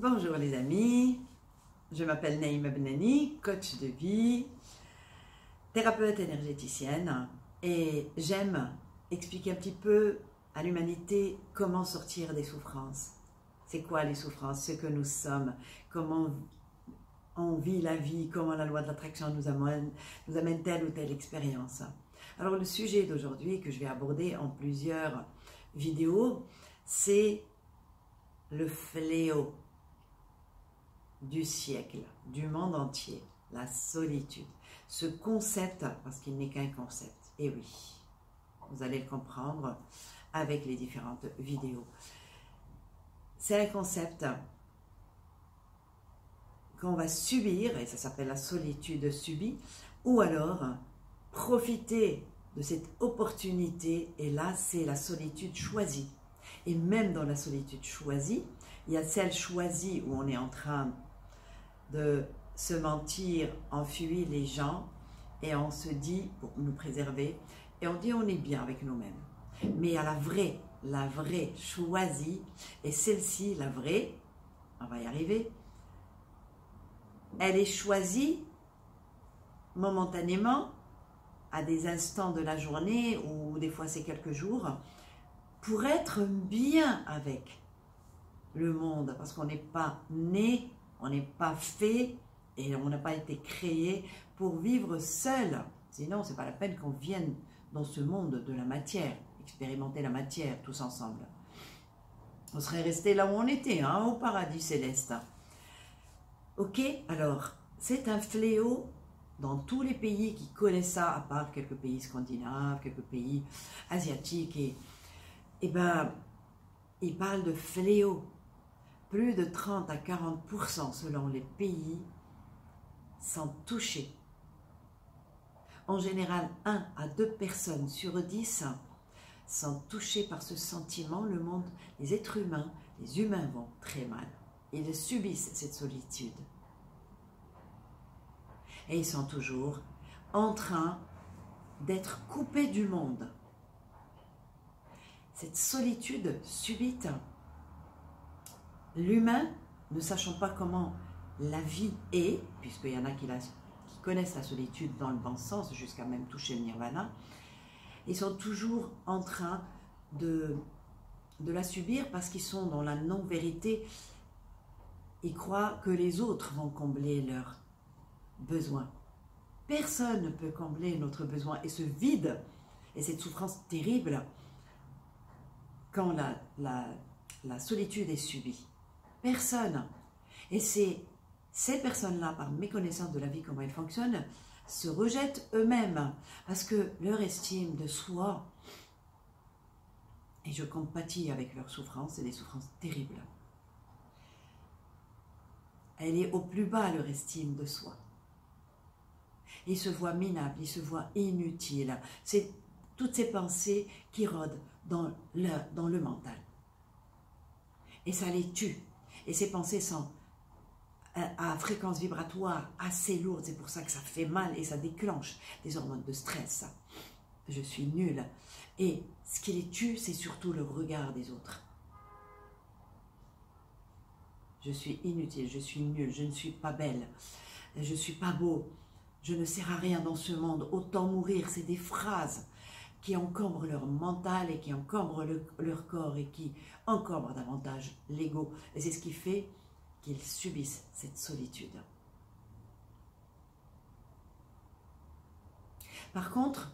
Bonjour les amis, je m'appelle Naïma Benani, coach de vie, thérapeute énergéticienne et j'aime expliquer un petit peu à l'humanité comment sortir des souffrances. C'est quoi les souffrances, ce que nous sommes, comment on vit la vie, comment la loi de l'attraction nous amène, nous amène telle ou telle expérience? Alors le sujet d'aujourd'hui que je vais aborder en plusieurs vidéos, c'est le fléau du siècle, du monde entier, la solitude. Ce concept, parce qu'il n'est qu'un concept, et oui, vous allez le comprendre avec les différentes vidéos. C'est un concept qu'on va subir, et ça s'appelle la solitude subie, ou alors profiter de cette opportunité, et là c'est la solitude choisie. Et même dans la solitude choisie, il y a celle choisie où on est en train de se mentir, on fuit les gens et on se dit, pour nous préserver, et on dit on est bien avec nous-mêmes. Mais à la vraie, la vraie choisie, et celle-ci, la vraie, on va y arriver, elle est choisie momentanément, à des instants de la journée, ou des fois c'est quelques jours, pour être bien avec le monde, parce qu'on n'est pas né on n'est pas fait et on n'a pas été créé pour vivre seul. Sinon, c'est pas la peine qu'on vienne dans ce monde de la matière, expérimenter la matière tous ensemble. On serait resté là où on était, hein, au paradis céleste. Ok, alors, c'est un fléau dans tous les pays qui connaissent ça, à part quelques pays scandinaves, quelques pays asiatiques, et, et ben, ils parlent de fléau plus de 30 à 40% selon les pays sont touchés. En général, 1 à 2 personnes sur 10 sont touchées par ce sentiment. Le monde, les êtres humains, les humains vont très mal. Ils subissent cette solitude. Et ils sont toujours en train d'être coupés du monde. Cette solitude subite l'humain, ne sachant pas comment la vie est, puisqu'il y en a qui, connaissent la solitude dans le bon sens, jusqu'à même toucher le nirvana, ils sont toujours en train de, la subir parce qu'ils sont dans la non-vérité. Ils croient que les autres vont combler leurs besoins. Personne ne peut combler notre besoin. Et ce vide et cette souffrance terrible, quand la solitude est subie, Personne. Et c'est ces personnes-là, par méconnaissance de la vie, comment elle fonctionne, se rejettent eux-mêmes parce que leur estime de soi, et je compatis avec leurs souffrances, c'est des souffrances terribles. Elle est au plus bas, leur estime de soi. Ils se voient minables, ils se voient inutiles. C'est toutes ces pensées qui rôdent dans le, dans le mental. Et ça les tue. Et ces pensées sont euh, à fréquence vibratoire assez lourde, c'est pour ça que ça fait mal et ça déclenche des hormones de stress. Je suis nulle. Et ce qui les tue, c'est surtout le regard des autres. Je suis inutile, je suis nulle, je ne suis pas belle, je ne suis pas beau, je ne sers à rien dans ce monde, autant mourir, c'est des phrases qui encombrent leur mental et qui encombrent leur corps et qui encombrent davantage l'ego. Et c'est ce qui fait qu'ils subissent cette solitude. Par contre,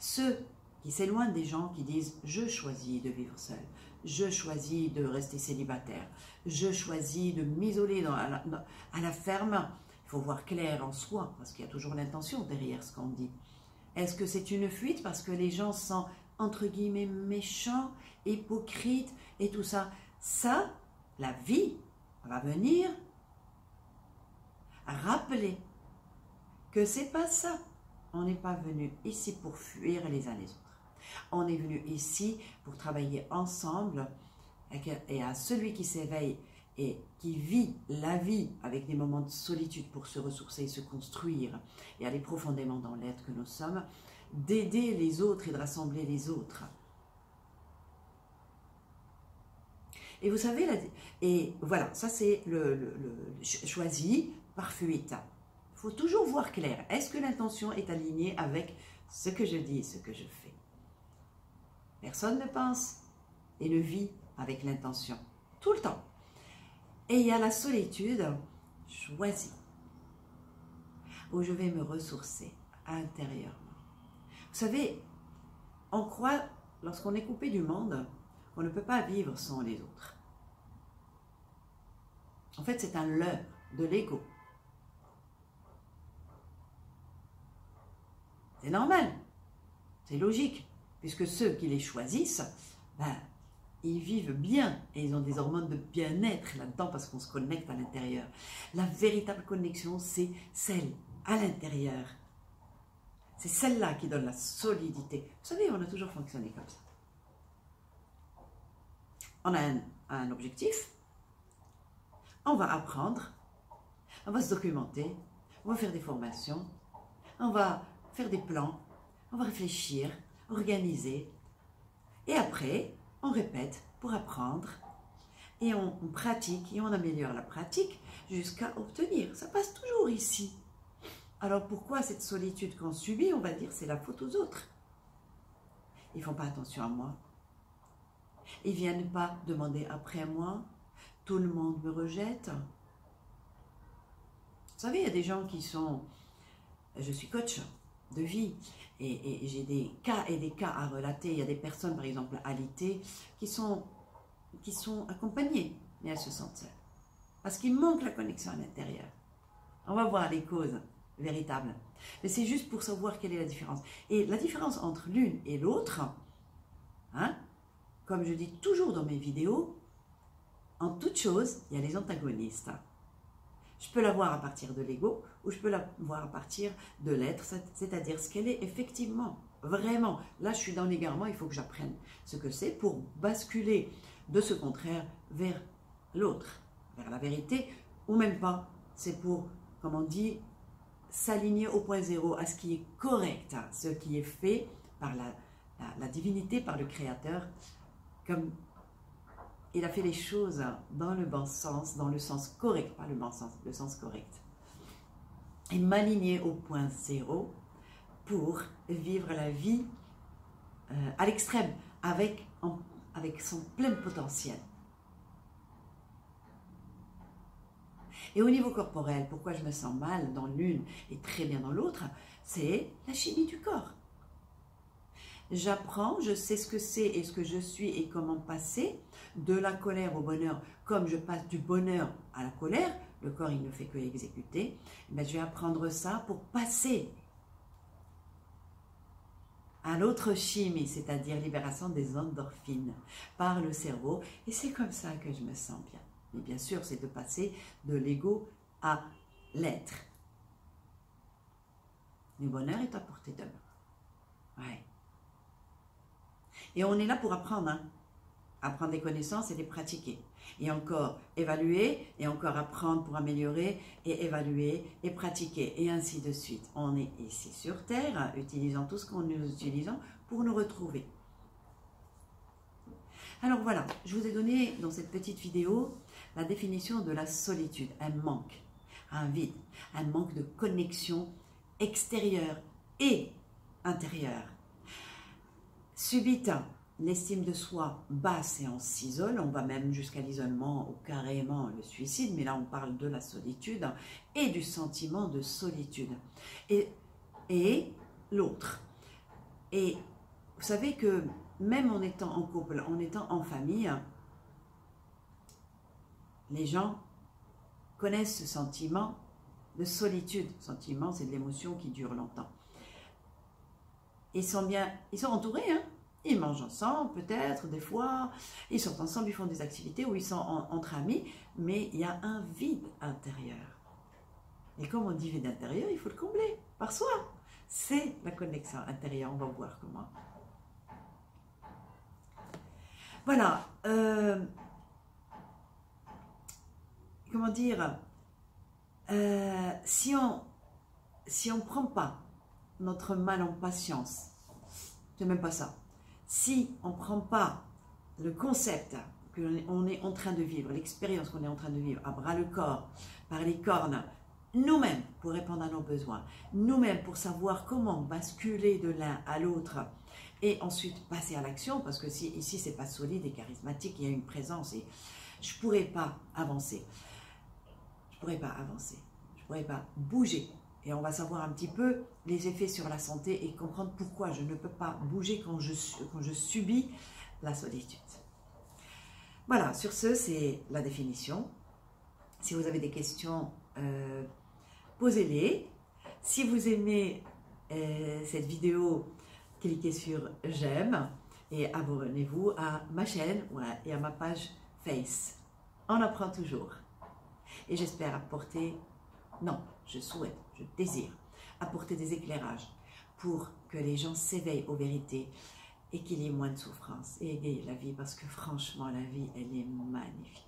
ceux qui s'éloignent des gens qui disent « je choisis de vivre seul »,« je choisis de rester célibataire »,« je choisis de m'isoler à la ferme », il faut voir clair en soi, parce qu'il y a toujours l'intention derrière ce qu'on dit. Est-ce que c'est une fuite parce que les gens sont, entre guillemets, méchants, hypocrites et tout ça? Ça, la vie va venir rappeler que c'est pas ça. On n'est pas venu ici pour fuir les uns les autres. On est venu ici pour travailler ensemble et à celui qui s'éveille et qui vit la vie avec des moments de solitude pour se ressourcer et se construire et aller profondément dans l'être que nous sommes, d'aider les autres et de rassembler les autres. Et vous savez, et voilà, ça c'est le, le, choisi par fuite. Il faut toujours voir clair. Est-ce que l'intention est alignée avec ce que je dis et ce que je fais? Personne ne pense et ne vit avec l'intention. Tout le temps. Et il y a la solitude choisie, où je vais me ressourcer intérieurement. Vous savez, on croit, lorsqu'on est coupé du monde, on ne peut pas vivre sans les autres. En fait, c'est un leurre de l'ego. C'est normal, c'est logique, puisque ceux qui les choisissent, ben, ils vivent bien et ils ont des hormones de bien-être là-dedans parce qu'on se connecte à l'intérieur. La véritable connexion, c'est celle à l'intérieur. C'est celle-là qui donne la solidité. Vous savez, on a toujours fonctionné comme ça. On a un, objectif, on va apprendre, on va se documenter, on va faire des formations, on va faire des plans, on va réfléchir, organiser. Et après, on répète pour apprendre et on, pratique et on améliore la pratique jusqu'à obtenir. Ça passe toujours ici. Alors pourquoi cette solitude qu'on subit, on va dire, c'est la faute aux autres? Ils font pas attention à moi. Ils viennent pas demander après moi. Tout le monde me rejette. Vous savez, il y a des gens qui sont... Je suis coach de vie et, j'ai des cas et des cas à relater. Il y a des personnes, par exemple, alitées, qui sont, qui sont accompagnées, mais elles se sentent seules. Parce qu'il manque la connexion à l'intérieur. On va voir les causes véritables. Mais c'est juste pour savoir quelle est la différence. Et la différence entre l'une et l'autre, hein, comme je dis toujours dans mes vidéos, en toute chose, il y a les antagonistes. Je peux la voir à partir de l'ego ou je peux la voir à partir de l'être, c'est-à-dire ce qu'elle est effectivement, vraiment. Là, je suis dans l'égarement, il faut que j'apprenne ce que c'est pour basculer de ce contraire vers l'autre, vers la vérité, ou même pas. C'est pour, comme on dit, s'aligner au point zéro, à ce qui est correct, ce qui est fait par la, la divinité, par le Créateur, comme il a fait les choses dans le bon sens, dans le sens correct, pas le bon sens, le sens correct. Et m'aligner au point zéro pour vivre la vie euh, à l'extrême, avec, avec son plein potentiel. Et au niveau corporel, pourquoi je me sens mal dans l'une et très bien dans l'autre C'est la chimie du corps. J'apprends, je sais ce que c'est et ce que je suis et comment passer de la colère au bonheur. Comme je passe du bonheur à la colère, le corps il ne fait que exécuter, mais je vais apprendre ça pour passer à l'autre chimie, c'est-à-dire libération des endorphines par le cerveau. Et c'est comme ça que je me sens bien. Mais bien sûr, c'est de passer de l'ego à l'être. Le bonheur est à portée de main. Ouais. Et on est là pour apprendre, hein. apprendre des connaissances et les pratiquer. Et encore évaluer, et encore apprendre pour améliorer, et évaluer, et pratiquer, et ainsi de suite. On est ici sur Terre, utilisant tout ce qu'on nous utilisons pour nous retrouver. Alors voilà, je vous ai donné dans cette petite vidéo la définition de la solitude, un manque, un vide, un manque de connexion extérieure et intérieure subite l'estime de soi basse et on s'isole, on va même jusqu'à l'isolement ou carrément le suicide, mais là on parle de la solitude et du sentiment de solitude. Et, et l'autre. Et vous savez que même en étant en couple, en étant en famille, les gens connaissent ce sentiment de solitude. Sentiment, c'est de l'émotion qui dure longtemps. Ils sont bien, ils sont entourés, hein. Ils mangent ensemble, peut-être, des fois. Ils sortent ensemble, ils font des activités où ils sont entre amis, mais il y a un vide intérieur. Et comme on dit vide intérieur, il faut le combler par soi. C'est la connexion intérieure. On va voir comment. Voilà. Euh, comment dire euh, Si on si on prend pas notre mal en patience. C'est même pas ça. Si on ne prend pas le concept qu'on est en train de vivre, l'expérience qu'on est en train de vivre à bras le corps, par les cornes, nous-mêmes pour répondre à nos besoins, nous-mêmes pour savoir comment basculer de l'un à l'autre et ensuite passer à l'action, parce que si ici c'est pas solide et charismatique, il y a une présence et je pourrais pas avancer. Je pourrais pas avancer. Je pourrais pas bouger. Et on va savoir un petit peu les effets sur la santé et comprendre pourquoi je ne peux pas bouger quand je, quand subis la solitude. Voilà, sur ce, c'est la définition. Si vous avez des questions, euh, posez-les. Si vous aimez euh, cette vidéo, cliquez sur j'aime et abonnez-vous à ma chaîne et à ma page Face. On apprend toujours. Et j'espère apporter, non, je souhaite, je désire apporter des éclairages pour que les gens s'éveillent aux vérités et qu'il y ait moins de souffrance et égayer la vie parce que franchement la vie elle est magnifique.